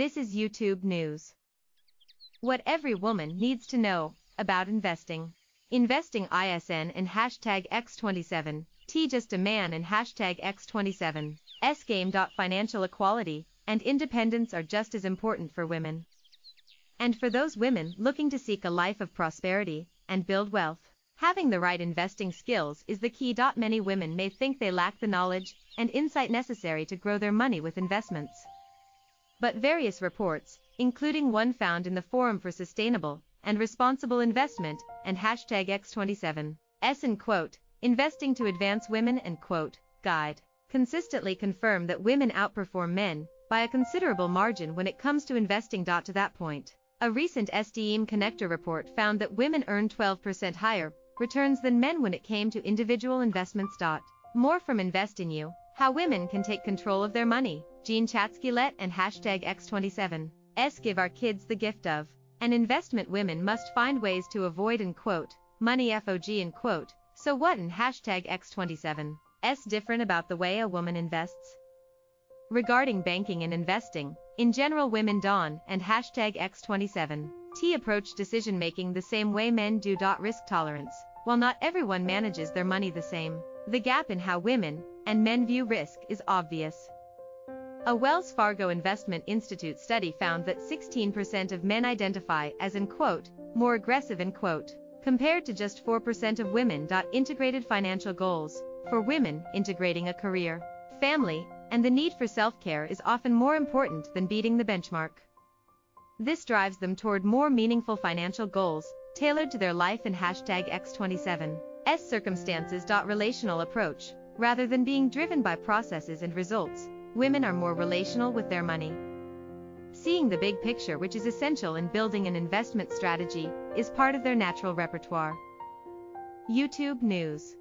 This is YouTube News. What every woman needs to know about investing. Investing ISN and hashtag X27, T just a man and hashtag X27, S game. Financial equality and independence are just as important for women. And for those women looking to seek a life of prosperity and build wealth, having the right investing skills is the key. Many women may think they lack the knowledge and insight necessary to grow their money with investments. But various reports, including one found in the Forum for Sustainable and Responsible Investment and hashtag X27, S and quote, Investing to Advance Women and quote, Guide, consistently confirm that women outperform men by a considerable margin when it comes to investing. To that point, a recent STEMconnector report found that women earn 12% higher returns than men when it came to individual investments. More from Invest in You, how women can take control of their money, Jean Chatzky-Let and hashtag X27. S give our kids the gift of. And investment women must find ways to avoid and quote, money FOG and quote, so what and hashtag X27. S different about the way a woman invests. Regarding banking and investing, in general women don and hashtag X27. T approach decision making the same way men do. Risk tolerance. While not everyone manages their money the same, the gap in how women and men view risk is obvious. A Wells Fargo Investment Institute study found that 16% of men identify as in quote, more aggressive in quote, compared to just 4% of women. Integrated financial goals. For women, integrating a career, family, and the need for self-care is often more important than beating the benchmark. This drives them toward more meaningful financial goals, tailored to their life and hashtag X27. S circumstances. Relational approach. Rather than being driven by processes and results, women are more relational with their money. Seeing the big picture which is essential in building an investment strategy is part of their natural repertoire. YouTube News